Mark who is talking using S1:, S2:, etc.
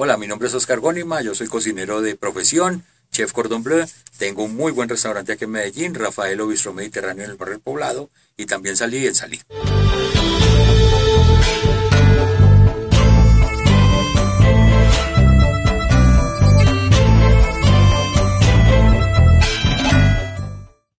S1: Hola, mi nombre es Oscar Gónima, yo soy cocinero de profesión, chef cordon bleu. Tengo un muy buen restaurante aquí en Medellín, Rafael Bistro Mediterráneo en el barrio Poblado, y también salí en Salí.